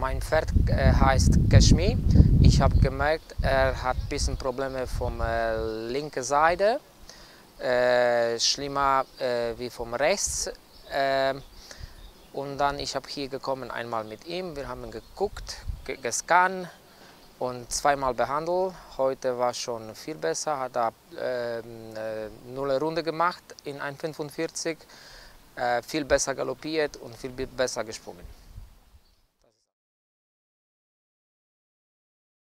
Mein Pferd äh, heißt Kashmi. Ich habe gemerkt, er hat ein bisschen Probleme von äh, linken Seite, äh, schlimmer äh, wie vom rechts. Äh, und dann ich habe hier gekommen einmal mit ihm. Wir haben geguckt, ge gescannt und zweimal behandelt. Heute war schon viel besser. Hat er ähm, äh, null Runde gemacht in 1,45, äh, viel besser galoppiert und viel besser gesprungen.